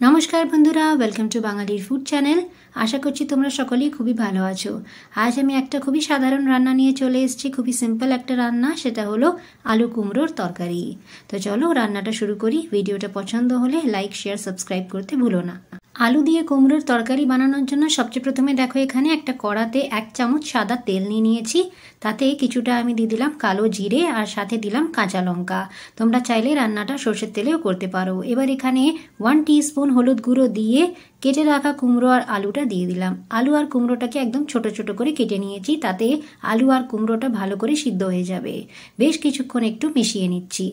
নমস্কার বন্ধুরা welcome to বাঙালির ফুড চ্যানেল আশা করছি তোমরা সকলেই খুবই ভালো আছো। আজ আমি একটা খুবই সাধারণ রান্না নিয়ে চলে এসেছি। খুবই সিম্পল একটা রান্না, সেটা হলো আলু কুমড়োর তরকারি। তো চলো রান্নাটা শুরু করি। ভিডিওটা পছন্দ হলে লাইক শেয়ার সাবস্ক্রাইব করতে ভুলো না। আলু দিয়ে কুমড়োর তরকারি বানানোর জন্য সবচেয়ে প্রথমে দেখো এখানে একটা কড়াতে এক চামচ সাদা তেল নিয়ে নিয়েছি। তাতে কিছুটা আমি দিয়ে দিলাম কালো জিরে আর সাথে দিলাম কাঁচা লঙ্কা। তোমরা চাইলে রান্নাটা সর্ষের তেলেও করতে পারো। এবার এখানে ওয়ান স্পুন হলুদ গুঁড়ো দিয়ে কেটে রাখা কুমড়ো আর আলুটা দিয়ে দিলাম। আলু আর কুমড়োটাকে একদম ছোট ছোট করে কেটে নিয়েছি। তাতে আলু আর কুমড়োটা ভালো করে সিদ্ধ হয়ে যাবে। বেশ কিছুক্ষণ একটু মিশিয়ে নিচ্ছি।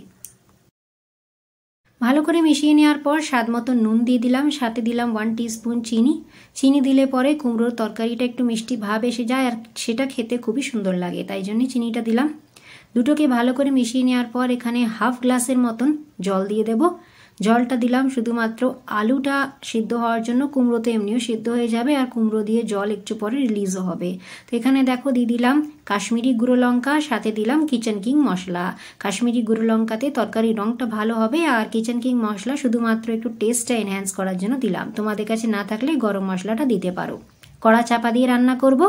ভালো করে মিশিয়ে নেওয়ার পর স্বাদ মতো নুন দিয়ে দিলাম, সাথে দিলাম ওয়ান স্পুন চিনি। চিনি দিলে পরে কুমড়োর তরকারিটা একটু মিষ্টি ভাব এসে যায় আর সেটা খেতে খুবই সুন্দর লাগে, তাই জন্য চিনিটা দিলাম। দুটোকে ভালো করে মিশিয়ে নেওয়ার পর এখানে হাফ গ্লাসের মতন জল দিয়ে দেবো। জলটা দিলাম, শুধুমাত্র আলুটা সিদ্ধ হওয়ার জন্য, কুমড়ো তো এমনিও সিদ্ধ হয়ে যাবে, আর কুমড়ো দিয়ে জল একটু পরে রিলিজও হবে। তো এখানে দেখো দিয়ে দিলাম কাশ্মীরি গুঁড়ো লঙ্কা, সাথে দিলাম কিচেন কিং মশলা। কাশ্মীরি গুঁড়ো লঙ্কাতে তরকারির রঙটা ভালো হবে, আর কিচেন কিং মশলা শুধুমাত্র একটু টেস্টটা এনহ্যান্স করার জন্য দিলাম। তোমাদের কাছে না থাকলে গরম মশলাটা দিতে পারো। কড়া চাপা দিয়ে রান্না করব।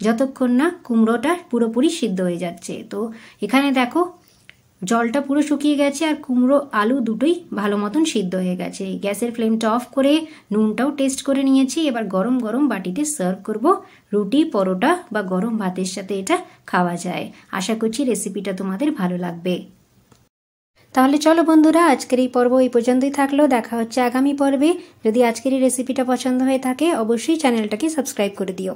যতক্ষণ না কুমড়োটা পুরোপুরি সিদ্ধ হয়ে যাচ্ছে। তো এখানে দেখো জলটা পুরো শুকিয়ে গেছে আর কুমড়ো, আলু দুটোই ভালো মতন সিদ্ধ হয়ে গেছে। গ্যাসের ফ্লেমটা অফ করে নুনটাও টেস্ট করে নিয়েছি। এবার গরম গরম বাটিতে সার্ভ করব। রুটি, পরোটা বা গরম ভাতের সাথে এটা খাওয়া যায়। আশা করছি রেসিপিটা তোমাদের ভালো লাগবে। তাহলে চলো বন্ধুরা, আজকের এই পর্ব এই পর্যন্তই থাকল। দেখা হচ্ছে আগামী পর্বে। যদি আজকের এই রেসিপিটা পছন্দ হয়ে থাকে, অবশ্যই চ্যানেলটাকে সাবস্ক্রাইব করে দিও।